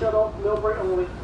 shuttle, Milbury only.